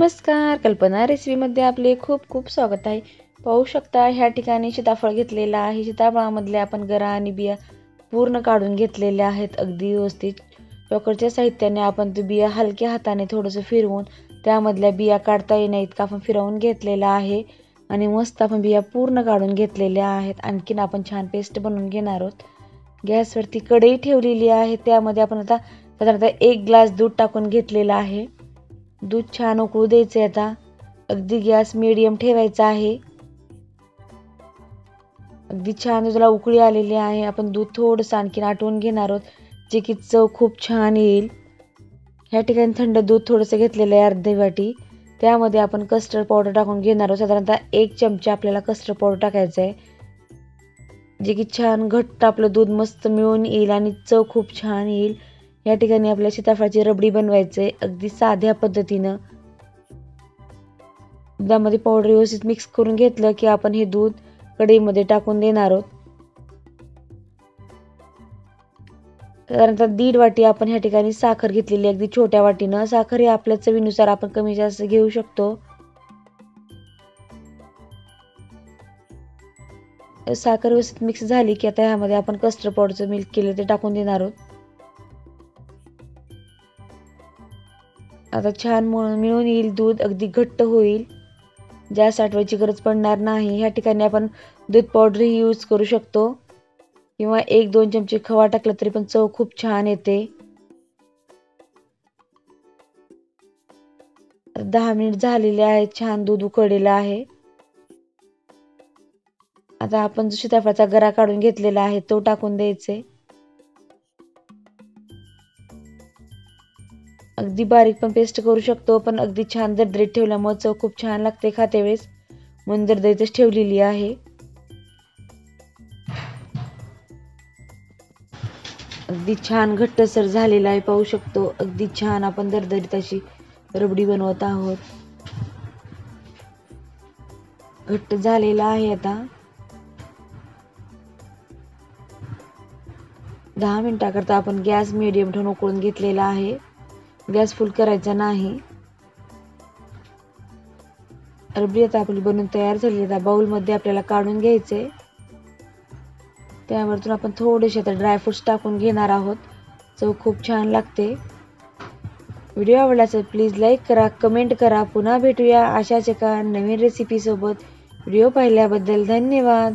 नमस्कार कल्पना रेसिपीमध्ये आपले खूप खूप स्वागत आहे. पाहू शकता ह्या ठिकाणी सीताफळ घेतलेलं आहे. सीताफळामधले आपण गरा आणि बिया पूर्ण काढून घेतलेल्या आहेत. अगदी व्यवस्थित. चॉकरच्या साहित्याने आपण ते बिया हलक्या हाताने थोडंसं फिरवून त्यामधल्या बिया काढता येण्या इतका आपण फिरवून घेतलेला आहे. आणि मस्त आपण बिया पूर्ण काढून घेतलेल्या आहेत. आणखीन आपण छान पेस्ट बनवून घेणार आहोत. गॅसवरती कढई ठेवलेली आहे. त्यामध्ये आपण आता साधारणतः एक ग्लास दूध टाकून घेतलेलं आहे. दूध छान उकळू द्यायचं आहे आता. अगदी गॅस मिडियम ठेवायचा आहे. अगदी छान दुधाला उकळी आलेली आहे. आपण दूध थोडंसं आणखीन आटवून घेणार आहोत जे की चव खूप छान येईल. ह्या ठिकाणी थंड दूध थोडंसं घेतलेलं आहे अर्धी वाटी. त्यामध्ये आपण कस्टर्ड पावडर टाकून घेणार आहोत. साधारणतः एक चमचा आपल्याला कस्टर्ड पावडर टाकायचं आहे जे की छान घट्ट आपलं दूध मस्त मिळून येईल आणि चव खूप छान येईल. या ठिकाणी आपल्या सीताफळाची रबडी बनवायचे अगदी साध्या पद्धतीनं. दुधामध्ये पावडर व्यवस्थित मिक्स करून घेतलं की आपण हे दूध कढईमध्ये टाकून देणार आहोत. साधारणतः दीड वाटी आपण ह्या ठिकाणी साखर घेतलेली अगदी छोट्या वाटीनं. साखर ही आपल्या चवीनुसार आपण कमी जास्त घेऊ शकतो. साखर व्यवस्थित मिक्स झाली की आता ह्यामध्ये आपण कस्टर्ड पावडरचं मिल्क केलं ते टाकून देणार आहोत. आता छान मिळून येईल दूध अगदी घट्ट होईल. जास्त साठवायची गरज पडणार नाही. ह्या ठिकाणी आपण दूध पावडरही यूज करू शकतो. किंवा एक दोन चमचे खवा टाकला तरी पण चव खूप छान येते. दहा मिनिट झालेले आहेत. छान दूध उकळलेलं आहे. आता आपण जो सीताफळाचा गरा काढून घेतलेला आहे तो टाकून द्यायचे. अगदी बारीक पण पेस्ट करू शकतो पण अगदी छान दरदरीत ठेवल्यामुळे चव खूप छान लागते खाते वेळेस. म्हणून दरदरीतच ठेवलेली आहे. अगदी छान घट्टसर झालेला आहे पाहू शकतो. अगदी छान आपण दरदरीत अशी रबडी बनवत आहोत. घट्ट झालेला आहे आता. दहा मिनिटाकरता आपण गॅस मिडियम ठेवून उकळून घेतलेला आहे. गॅस फुल करायचा नाही. रबडी आता आपली बनवून तयार झाली आता बाऊलमध्ये आपल्याला काढून घ्यायचे. त्यावरतून आपण थोडेसे आता ड्रायफ्रुट्स टाकून घेणार आहोत. चव खूप छान लागते. व्हिडिओ आवडला असेल प्लीज लाईक करा कमेंट करा. पुन्हा भेटूया अशाच एका नवीन रेसिपीसोबत व्हिडिओ पाहिल्याबद्दल धन्यवाद.